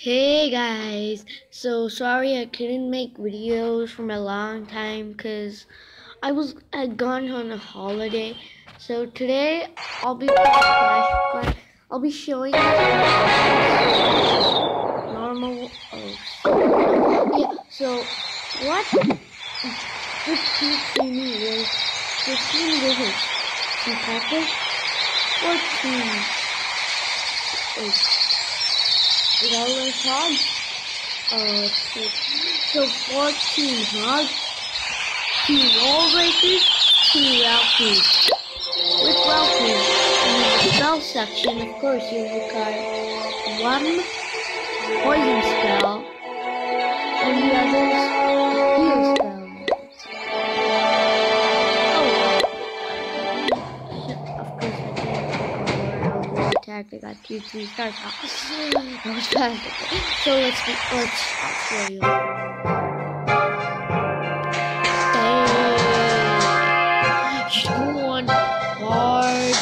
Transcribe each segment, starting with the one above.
Hey guys, so sorry I couldn't make videos for a long time because I was I gone on a holiday. So today I'll be. I'll be showing normal. Oh, yeah. So what? 15 training was 15 visits. Two package. 14. Eight. Yellow hogs. Uh, see. So 14 hogs, 2 wall breakers, 2 Ralphies. With Ralphie, in the spell section, of course, you look at one poison spell, and the others I got two, three stars. So let's be, let's show you. You want hard.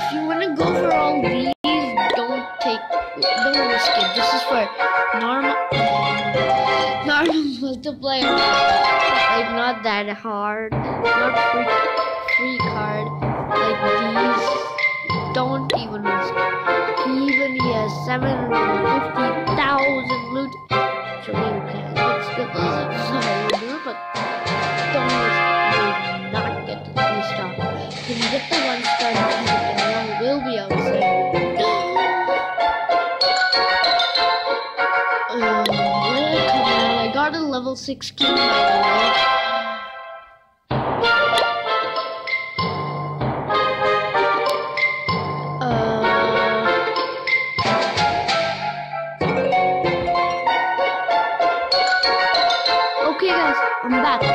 If you want to go for all these, don't take, don't risk it. This is for normal, normal multiplayer. Like not that hard, not free, free card. Like these, has 750,000 loot. Actually, you can. Let's we'll do it, but don't. Not get the three star. You can get the one star and keep it, and will be outside. Um, where did I got a level 6 king, by the way. Guys, I'm back. We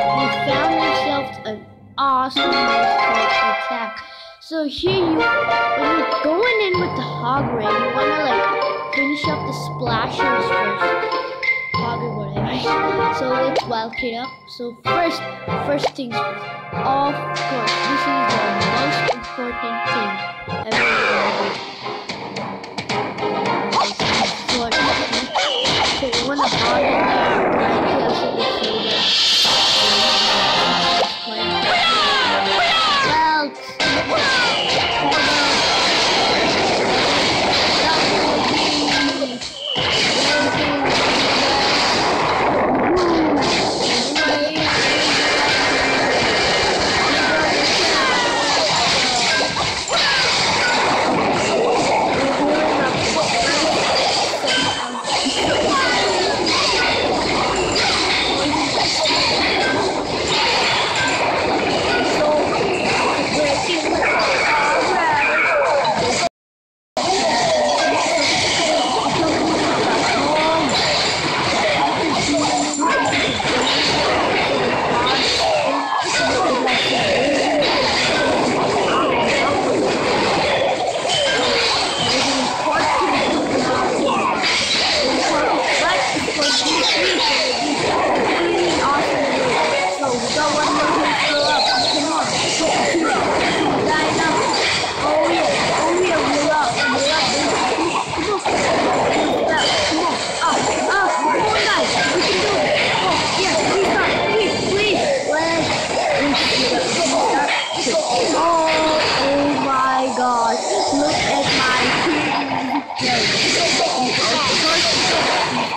found ourselves an awesome monster attack. So here you, when you're going in with the hog ray, you wanna like finish up the splashers first, hog or whatever. So let's wild it up. So first, first things first. Of course, this is the most important thing everyone So you wanna hog Well,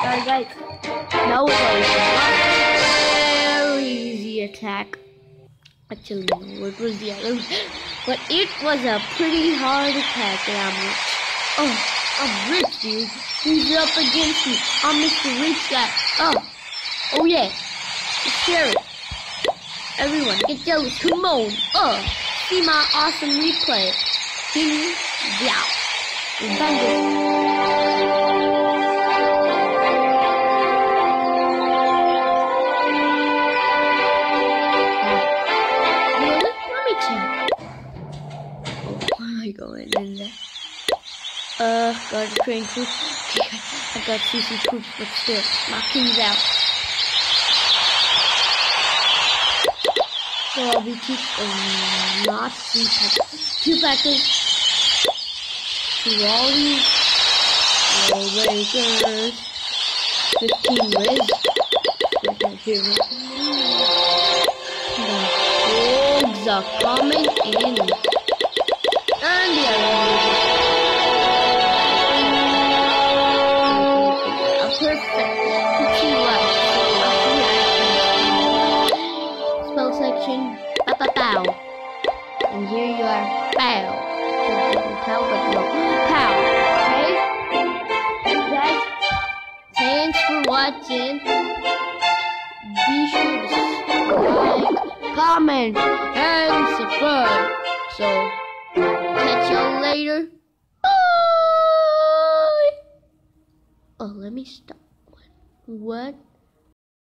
Alright guys, that was a very easy attack. Actually, no, it was the other one. But it was a pretty hard attack, and I'm rich. Oh, I'm rich, dude. Who's up against me? I'm Mr. Rich Guy. Oh, oh yeah. Share it. Everyone, get jealous. Come on. Oh, see my awesome replay. Ding, yeah. Thank Uh, got a train troop. I got CC troops, but still, my king's out. So I'll be keep um, not three packets, two packets, two wallies, roll Breakers. 15 Riz. The dogs are coming in. And the other A perfect two left. Spell section. Pow pow. And here you are. Pow. Pow, but no. Pow. Okay? Guys, thanks for watching. Be sure to like, comment, and subscribe. So, catch y'all later. Oh, let me stop. What?